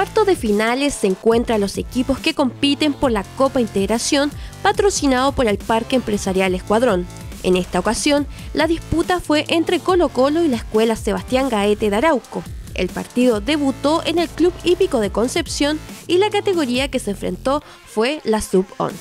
En cuartos de finales se encuentran los equipos que compiten por la Copa Integración patrocinado por el Parque Empresarial Escuadrón. En esta ocasión, la disputa fue entre Colo Colo y la Escuela Sebastián Gaete de Arauco. El partido debutó en el Club Hípico de Concepción y la categoría que se enfrentó fue la Sub-11.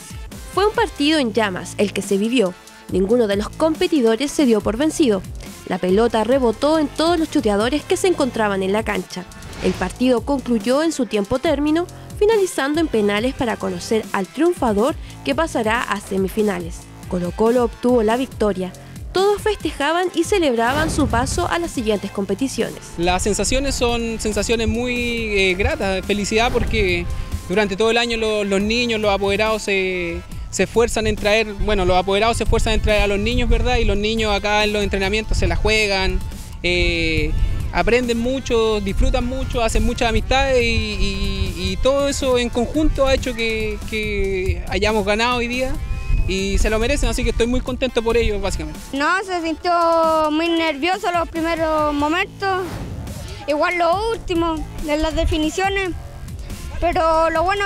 Fue un partido en llamas el que se vivió. Ninguno de los competidores se dio por vencido. La pelota rebotó en todos los chuteadores que se encontraban en la cancha. El partido concluyó en su tiempo término, finalizando en penales para conocer al triunfador que pasará a semifinales. Colo Colo obtuvo la victoria. Todos festejaban y celebraban su paso a las siguientes competiciones. Las sensaciones son sensaciones muy eh, gratas, felicidad porque durante todo el año los, niños, los apoderados se, esfuerzan en traer, bueno, los apoderados se esfuerzan en traer a los niños, ¿verdad? Y los niños acá en los entrenamientos se la juegan. Eh, aprenden mucho, disfrutan mucho, hacen muchas amistades y, todo eso en conjunto ha hecho que, hayamos ganado hoy día y se lo merecen, así que estoy muy contento por ello, básicamente. No, se sintió muy nervioso los primeros momentos, igual los últimos de las definiciones, pero lo bueno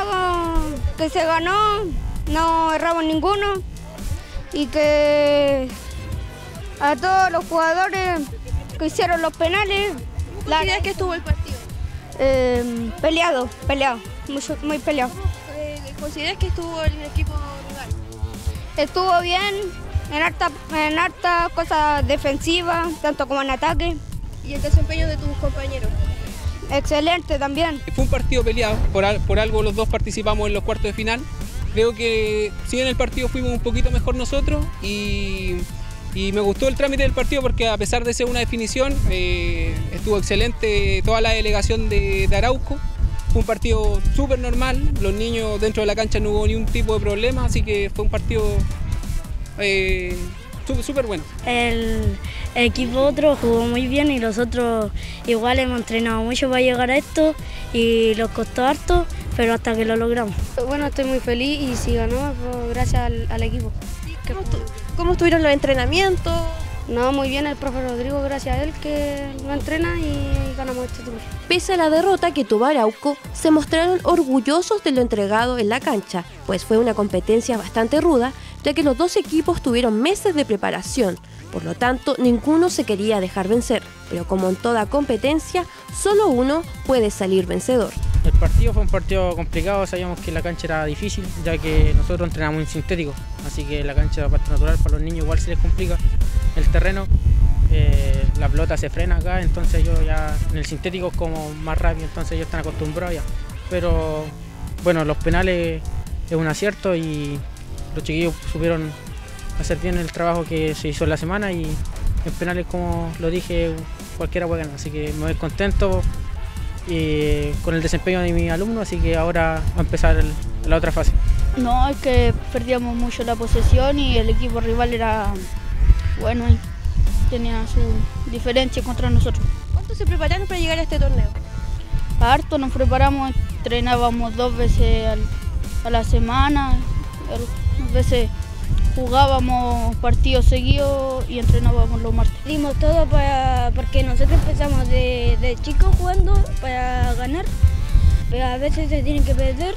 que se ganó, no erramos ninguno y que a todos los jugadores que hicieron los penales. La idea que estuvo el partido? Em, peleado, peleado, muy, peleado. Eh, ¿Consideras que estuvo el equipo rival? Estuvo bien, en harta, en harta cosas defensivas, tanto como en ataque. ¿Y el desempeño de tus compañeros? Excelente también. Fue un partido peleado, por, por algo los dos participamos en los cuartos de final. Creo que si en el partido fuimos un poquito mejor nosotros y y me gustó el trámite del partido porque a pesar de ser una definición, eh, estuvo excelente toda la delegación de, Arauco. Fue un partido súper normal, los niños dentro de la cancha no hubo ningún tipo de problema, así que fue un partido eh, súper bueno. El, equipo otro jugó muy bien y los otros igual hemos entrenado mucho para llegar a esto y los costó harto, pero hasta que lo logramos. Bueno, estoy muy feliz y si ganó, pues, gracias al, equipo. ¿Cómo estuvieron los entrenamientos? No, muy bien el profe Rodrigo, gracias a él que lo entrena y ganamos este título. Pese a la derrota que tuvo Arauco, se mostraron orgullosos de lo entregado en la cancha, pues fue una competencia bastante ruda, ya que los dos equipos tuvieron meses de preparación, por lo tanto ninguno se quería dejar vencer, pero como en toda competencia, solo uno puede salir vencedor. El partido fue un partido complicado, sabíamos que la cancha era difícil, ya que nosotros entrenamos en sintético, así que la cancha parte natural para los niños igual se les complica. El terreno, eh, la pelota se frena acá, entonces ellos ya en el sintético como más rápido, entonces ellos están acostumbrados ya. Pero bueno, los penales es un acierto y los chiquillos supieron hacer bien el trabajo que se hizo en la semana y en penales, como lo dije, cualquiera puede ganar, así que me voy contento y con el desempeño de mi alumno, así que ahora va a empezar la otra fase. No, es que perdíamos mucho la posesión y el equipo rival era bueno y tenía su diferencia contra nosotros. ¿Cuánto se prepararon para llegar a este torneo? Harto nos preparamos, entrenábamos dos veces a la semana, dos veces jugábamos partidos seguidos y entrenábamos los martes. Dimos todo para, porque nosotros empezamos de, de chicos jugando para ganar, pero a veces se tienen que perder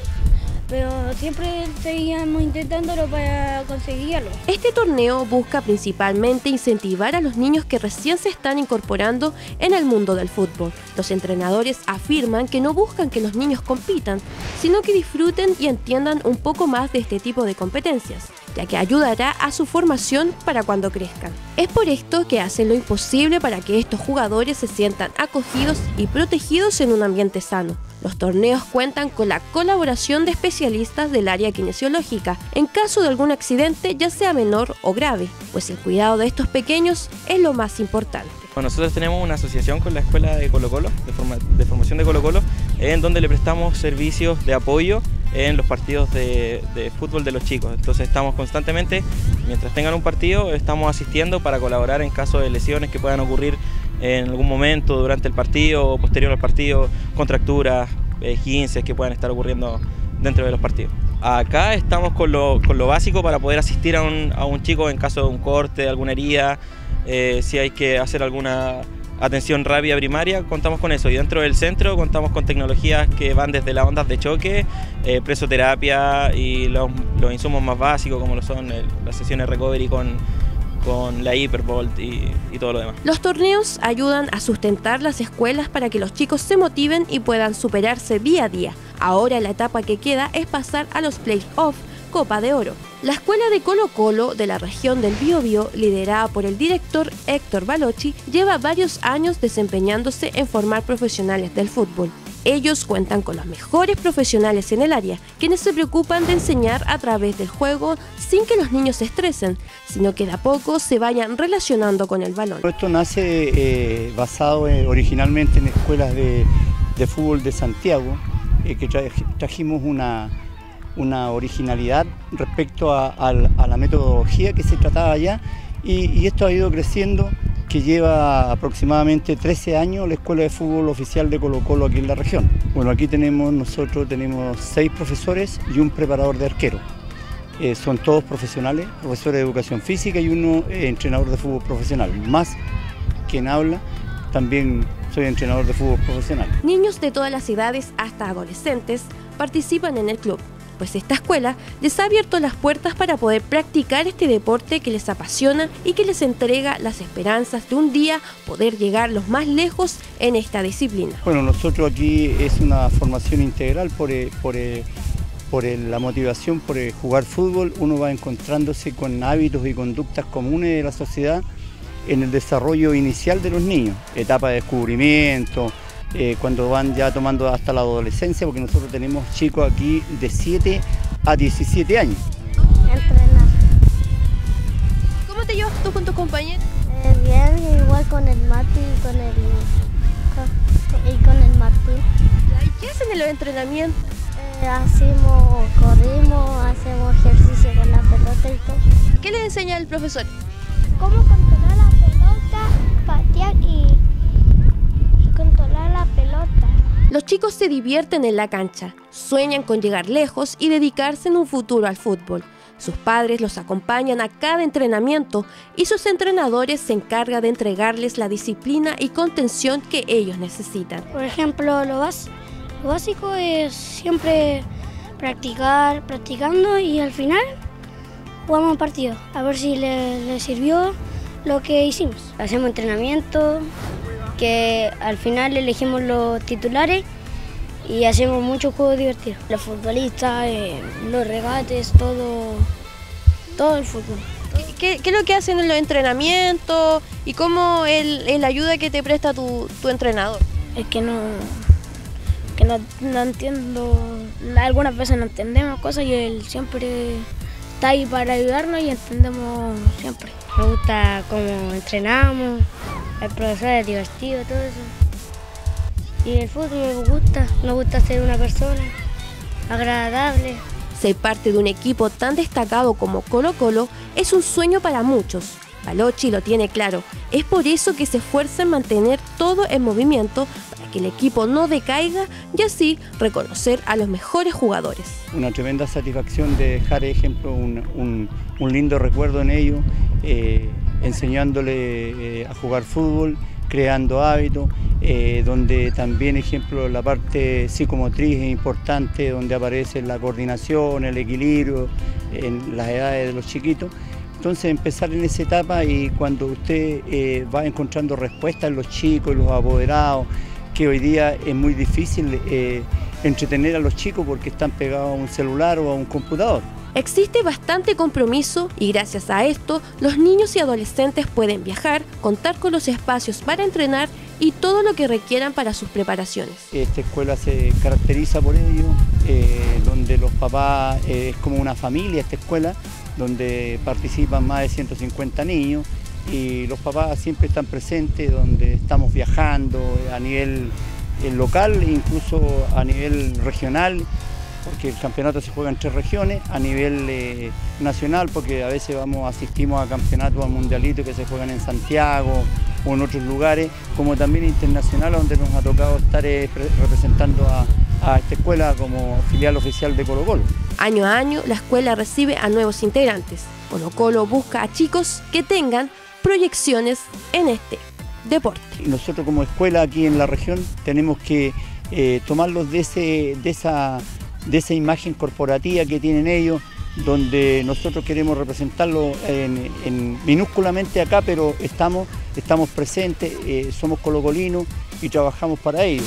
pero siempre seguíamos intentándolo para conseguirlo. Este torneo busca principalmente incentivar a los niños que recién se están incorporando en el mundo del fútbol. Los entrenadores afirman que no buscan que los niños compitan, sino que disfruten y entiendan un poco más de este tipo de competencias ya que ayudará a su formación para cuando crezcan. Es por esto que hacen lo imposible para que estos jugadores se sientan acogidos y protegidos en un ambiente sano. Los torneos cuentan con la colaboración de especialistas del área kinesiológica en caso de algún accidente ya sea menor o grave, pues el cuidado de estos pequeños es lo más importante. nosotros tenemos una asociación con la Escuela de Colo Colo, de, de formación de Colo Colo, en donde le prestamos servicios de apoyo en los partidos de, fútbol de los chicos. Entonces estamos constantemente, mientras tengan un partido, estamos asistiendo para colaborar en caso de lesiones que puedan ocurrir en algún momento durante el partido o posterior al partido, contracturas, eh, que puedan estar ocurriendo dentro de los partidos. Acá estamos con lo, básico para poder asistir a un, chico en caso de un corte, alguna herida, eh, si hay que hacer alguna atención rápida primaria, contamos con eso. Y dentro del centro contamos con tecnologías que van desde las ondas de choque, eh, presoterapia y los, insumos más básicos como lo son las sesiones recovery con, con la Hypervolt y, y, todo lo demás. Los torneos ayudan a sustentar las escuelas para que los chicos se motiven y puedan superarse día a día. Ahora la etapa que queda es pasar a los playoffs Copa de Oro. La escuela de Colo Colo de la región del Biobío, liderada por el director Héctor Balochi, lleva varios años desempeñándose en formar profesionales del fútbol. Ellos cuentan con los mejores profesionales en el área, quienes se preocupan de enseñar a través del juego sin que los niños se estresen, sino que de a poco se vayan relacionando con el balón. Esto nace eh, basado eh, originalmente en escuelas de, fútbol de Santiago, eh, que trajimos una, una originalidad respecto a, la metodología que se trataba allá y, esto ha ido creciendo que lleva aproximadamente 13 años la Escuela de Fútbol Oficial de Colo Colo aquí en la región. Bueno, aquí tenemos, nosotros tenemos seis profesores y un preparador de arquero. Eh, son todos profesionales, profesores de educación física y uno eh, entrenador de fútbol profesional. Más quien habla, también soy entrenador de fútbol profesional. Niños de todas las edades hasta adolescentes participan en el club pues esta escuela les ha abierto las puertas para poder practicar este deporte que les apasiona y que les entrega las esperanzas de un día poder llegar los más lejos en esta disciplina. Bueno, nosotros aquí es una formación integral por, eh, por, eh, por la motivación por eh, jugar fútbol, uno va encontrándose con hábitos y conductas comunes de la sociedad en el desarrollo inicial de los niños, etapa de descubrimiento, eh, cuando van ya tomando hasta la adolescencia, porque nosotros tenemos chicos aquí de 7 a 17 años. Entrenar. ¿Cómo te llevas tú con tus compañeros? Eh, bien, igual con el Mati y con el, y con el Martín. ¿Y qué hacen en los entrenamientos? Eh, hacemos, corrimos, hacemos ejercicio con la pelota y todo. ¿Qué le enseña el profesor? Cómo chicos se divierten en la cancha, sueñan con llegar lejos y dedicarse en un futuro al fútbol. Sus padres los acompañan a cada entrenamiento y sus entrenadores se encargan de entregarles la disciplina y contención que ellos necesitan. Por ejemplo, lo, básico es siempre practicar, practicando y al final jugamos un partido, a ver si le sirvió lo que hicimos. Hacemos entrenamiento, que al final elegimos los titulares y hacemos muchos juegos divertidos. Los futbolistas, eh, los regates, todo, todo el fútbol. ¿Qué, es lo que hacen en los entrenamientos y cómo es la ayuda que te presta tu, entrenador? Es que no, que no, no, entiendo, algunas veces no entendemos cosas y él siempre está ahí para ayudarnos y entendemos siempre. Me gusta cómo entrenamos, el profesor es divertido, todo eso. Y el fútbol me gusta, me gusta ser una persona agradable. Ser parte de un equipo tan destacado como Colo Colo es un sueño para muchos. Balochi lo tiene claro. Es por eso que se esfuerza en mantener todo en movimiento para que el equipo no decaiga y así reconocer a los mejores jugadores. Una tremenda satisfacción de dejar ejemplo, un, lindo recuerdo en ello. Eh, enseñándole eh, a jugar fútbol, creando hábitos, eh, donde también, ejemplo, la parte psicomotriz es importante, donde aparece la coordinación, el equilibrio en las edades de los chiquitos. Entonces empezar en esa etapa y cuando usted eh, va encontrando respuestas en los chicos, en los apoderados, que hoy día es muy difícil entretener a los chicos porque están pegados a un celular o a un computador. Existe bastante compromiso y gracias a esto los niños y adolescentes pueden viajar, contar con los espacios para entrenar y todo lo que requieran para sus preparaciones. Esta escuela se caracteriza por ello, eh, donde los papás eh, es como una familia esta escuela, donde participan más de 150 niños y los papás siempre están presentes, donde estamos viajando a nivel eh, local, incluso a nivel regional porque el campeonato se juega en tres regiones, a nivel eh, nacional, porque a veces vamos, asistimos a campeonatos a mundialitos que se juegan en Santiago o en otros lugares, como también internacional, donde nos ha tocado estar eh, representando a, a esta escuela como filial oficial de Colo Colo. Año a año, la escuela recibe a nuevos integrantes. Colo Colo busca a chicos que tengan proyecciones en este deporte. Nosotros como escuela aquí en la región tenemos que eh, tomarlos de, ese, de, esa, de esa imagen corporativa que tienen ellos, donde nosotros queremos representarlo en, minúsculamente acá, pero estamos, estamos presentes, eh, somos colocolinos y trabajamos para ello.